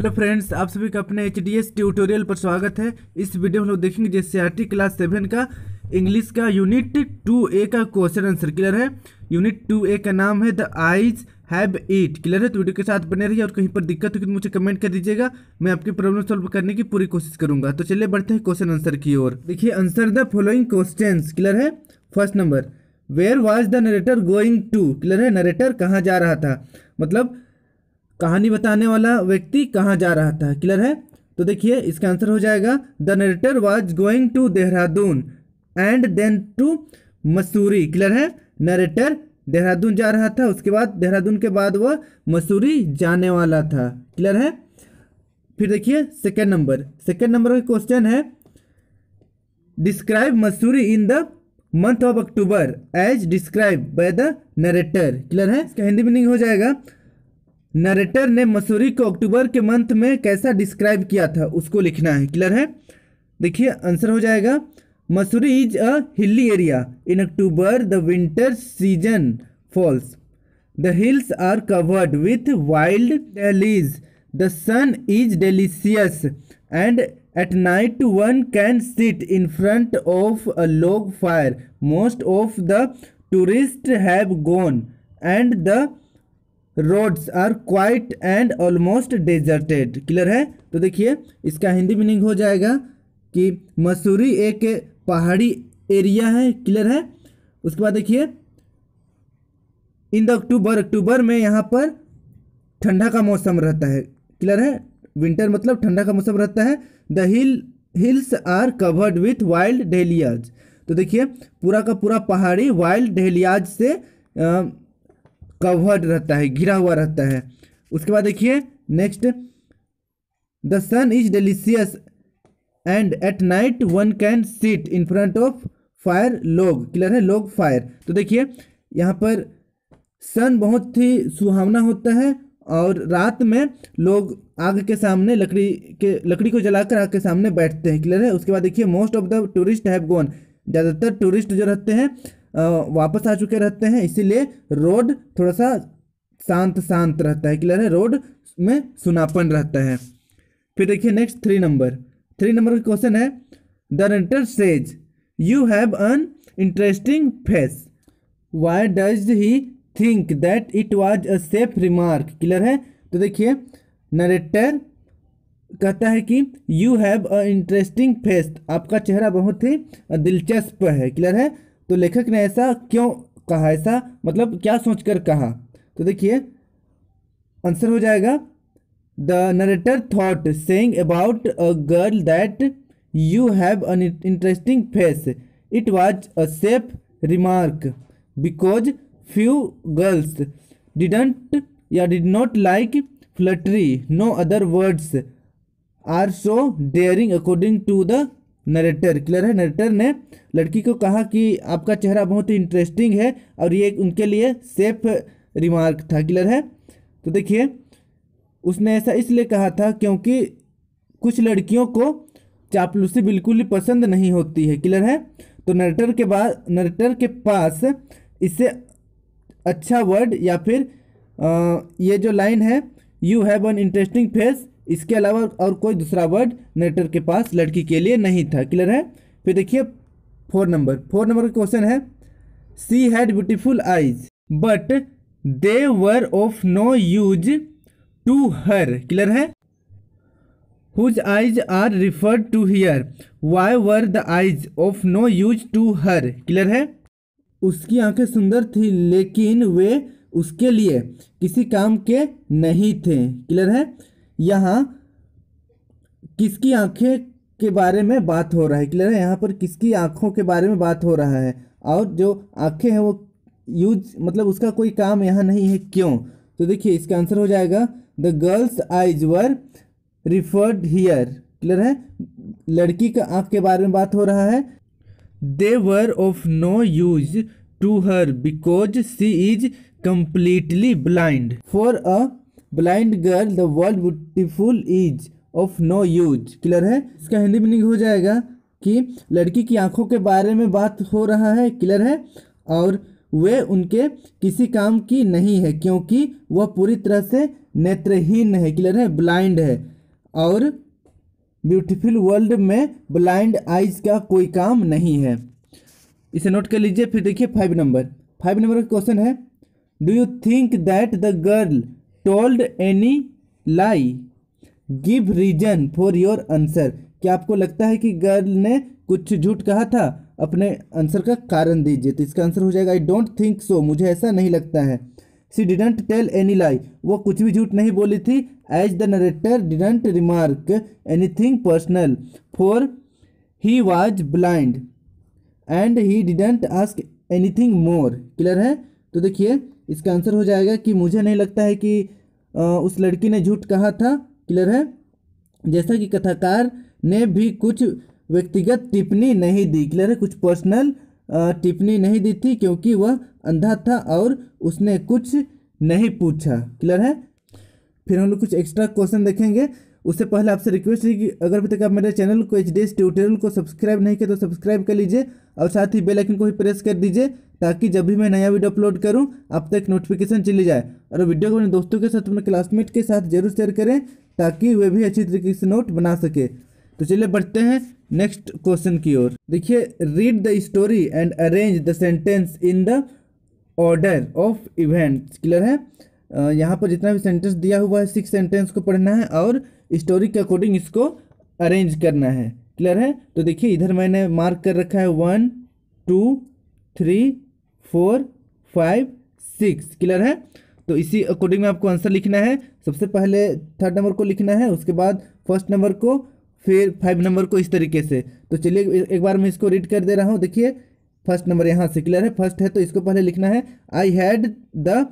Hello friends, आप सभी का अपने एच डी एस ट्यूटोरियल पर स्वागत है। इस वीडियो में हम लोग देखेंगे जैसे आर टी क्लास सेवन का इंग्लिश का यूनिट टू ए का क्वेश्चन आंसर क्लियर है? यूनिट टू ए का नाम है the eyes have it clear है? तो वीडियो के साथ बने रहिए और कहीं पर दिक्कत हो तो मुझे कमेंट कर दीजिएगा। मैं आपकी प्रॉब्लम सॉल्व करने की पूरी कोशिश करूँगा। तो चलिए बढ़ते हैं क्वेश्चन आंसर की ओर। देखिए answer the following question clear है? First number where was the narrator going to clear है? नरेटर कहाँ जा रहा था? मतलब कहानी बताने वाला व्यक्ति कहाँ जा रहा था? क्लियर है? तो देखिए, इसका आंसर हो जाएगा the narrator was going to Dehradun and then to Mussoorie clear है? नरेटर देहरादून जा रहा था, उसके बाद देहरादून के बाद वह मसूरी जाने वाला था। क्लियर है? फिर देखिए सेकेंड नंबर सेकेंड नंबर का क्वेश्चन है describe Mussoorie in the month of October as describe by the narrator clear है? इसका हिंदी मीनिंग हो जाएगा नरेटर ने मसूरी को अक्टूबर के मंथ में कैसा डिस्क्राइब किया था, उसको लिखना है। क्लियर है? देखिए, आंसर हो जाएगा, Mussoorie is a hilly area. In October, the winter season falls. The hills are covered with wild dahlias. The sun is delicious and at night one can sit in front of a log fire. Most of the tourist have gone. And the roads are quiet and almost deserted clear है? तो देखिए, इसका Hindi meaning हो जाएगा कि मसूरी एक पहाड़ी area है। क्लियर है? उसके बाद देखिए इन द अक्टूबर अक्टूबर में यहाँ पर ठंडा का मौसम रहता है। क्लियर है? विंटर मतलब ठंडा का मौसम रहता है। The hill hills are covered with wild dahlias तो देखिए, पूरा का पूरा पहाड़ी वाइल्ड डेलियाज से कवर्ड रहता है, घिरा हुआ रहता है। उसके बाद देखिए next the sun is delicious and at night one can seat in front of fire log clear है? लोग फायर तो देखिए, यहाँ पर सन बहुत ही सुहावना होता है और रात में लोग आग के सामने, लकड़ी के, लकड़ी को जलाकर आग के सामने बैठते हैं क्लियर है? उसके बाद देखिए most of the tourist have gone ज़्यादातर टूरिस्ट जो रहते हैं वापस आ चुके रहते हैं, इसीलिए रोड थोड़ा सा शांत शांत रहता है क्लियर है? रोड में सुनापन रहता है। फिर देखिए next three number three number का क्वेश्चन है the narrator says you have an interesting face why does he think that it was a safe remark clear है? तो देखिए नरेटर कहता है कि you have a interesting face आपका चेहरा बहुत ही दिलचस्प है क्लियर है? तो लेखक ने ऐसा क्यों कहा? ऐसा मतलब क्या सोचकर कहा? तो देखिए, आंसर हो जाएगा, the narrator thought saying about a girl that you have an interesting face. It was a safe remark because few girls didn't या did not like flattery. No other words are so daring according to the narrator clear है narrator ने लड़की को कहा कि आपका चेहरा बहुत ही इंटरेस्टिंग है और ये उनके लिए सेफ़ रिमार्क था क्लियर है। तो देखिए उसने ऐसा इसलिए कहा था क्योंकि कुछ लड़कियों को चापलूसी बिल्कुल ही पसंद नहीं होती है क्लियर है। तो नरेटर के बाद नरेटर के पास इससे अच्छा वर्ड या फिर आ, ये जो लाइन है you have an interesting face इसके अलावा और कोई दूसरा वर्ड नेटर के पास लड़की के लिए नहीं था। क्लियर है? फिर देखिए फोर नंबर फोर नंबर का क्वेश्चन है she had beautiful eyes but they were of no use to her clear है? Whose eyes are referred to here why were the eyes of no use to her clear है? उसकी आँखें सुंदर थी, लेकिन वे उसके लिए किसी काम के नहीं थे। क्लियर है? यहाँ किसकी आँखें के बारे में बात हो रहा है? क्लियर है? यहाँ पर किसकी आँखों के बारे में बात हो रहा है? और जो आँखें हैं वो यूज़ मतलब उसका कोई काम यहाँ नहीं है, क्यों? तो देखिए, इसका आंसर हो जाएगा, the girl's eyes were referred here. Clear है? लड़की का आँख के बारे में बात हो रहा है। They were of no use to her because she is completely blind. For a blind girl the world beautiful is of no use clear है? इसका हिंदी मीनिंग हो जाएगा कि लड़की की आँखों के बारे में बात हो रहा है क्लियर है? और वे उनके किसी काम की नहीं है, क्योंकि वह पूरी तरह से नेत्रहीन है क्लियर है? ब्लाइंड है। और ब्यूटीफुल वर्ल्ड में ब्लाइंड आइज़ का कोई काम नहीं है। इसे नोट कर लीजिए, फिर देखिए फाइव नंबर फाइव नंबर का क्वेश्चन है do you think that the girl told any lie give reason for your answer क्या आपको लगता है कि गर्ल ने कुछ झूठ कहा था? अपने आंसर का कारण दीजिए। तो इसका आंसर हो जाएगा आई डोंट थिंक सो मुझे ऐसा नहीं लगता है। She didn't tell any lie वो कुछ भी झूठ नहीं बोली थी। As the narrator didn't remark anything personal for he was blind and he didn't ask anything more clear है? तो देखिए इसका आंसर हो जाएगा कि मुझे नहीं लगता है कि आ, उस लड़की ने झूठ कहा था। क्लियर है? जैसा कि कथाकार ने भी कुछ व्यक्तिगत टिप्पणी नहीं दी। क्लियर है? कुछ पर्सनल टिप्पणी नहीं दी थी क्योंकि वह अंधा था और उसने कुछ नहीं पूछा। क्लियर है? फिर हम लोग कुछ एक्स्ट्रा क्वेश्चन देखेंगे। उससे पहले आपसे रिक्वेस्ट है कि अगर अभी तक आप मेरे चैनल को एच डी एस ट्यूटोरियल को सब्सक्राइब नहीं किया तो सब्सक्राइब कर लीजिए और साथ ही बेल आइकन को भी प्रेस कर दीजिए ताकि जब भी मैं नया वीडियो अपलोड करूँ, आप तक नोटिफिकेशन चली जाए। और वीडियो को अपने दोस्तों के साथ, अपने क्लासमेट के साथ ज़रूर शेयर करें ताकि वे भी अच्छी तरीके से नोट बना सके। तो चलिए बढ़ते हैं नेक्स्ट क्वेश्चन की ओर। देखिए read the story and arrange the sentence in the order of events clear है? यहाँ पर जितना भी सेंटेंस दिया हुआ है सिक्स सेंटेंस को पढ़ना है और स्टोरी के अकॉर्डिंग इसको अरेंज करना है। क्लियर है? तो देखिए, इधर मैंने मार्क कर रखा है one two three four five six clear है? तो इसी अकॉर्डिंग में आपको आंसर लिखना है। सबसे पहले थर्ड नंबर को लिखना है, उसके बाद फ़र्स्ट नंबर को, फिर फाइव नंबर को इस तरीके से। तो चलिए एक बार मैं इसको रीड कर दे रहा हूँ। देखिए फ़र्स्ट नंबर यहाँ से क्लियर है। फ़र्स्ट है तो इसको पहले लिखना है। I had the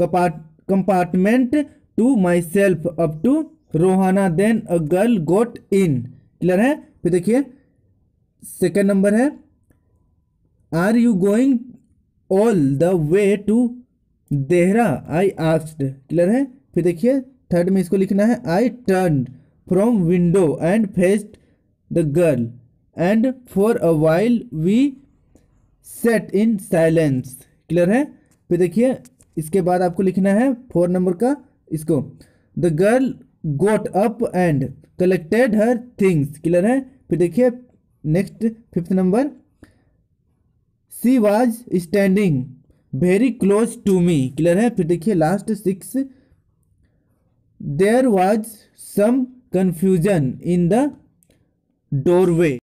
compartment to myself up to Rohana then a girl got in clear है? फिर देखिए सेकेंड नंबर है। Are you going all the way to Dehra I asked clear है? फिर देखिए थर्ड में इसको लिखना है। I turn from window and faced the girl and for a while we sat in silence clear है? फिर देखिए, इसके बाद आपको लिखना है फोर नंबर का, इसको। The girl got up and collected her things clear है? फिर देखिए next fifth number she was standing very close to me clear है? फिर देखिए last six there was some confusion in the doorway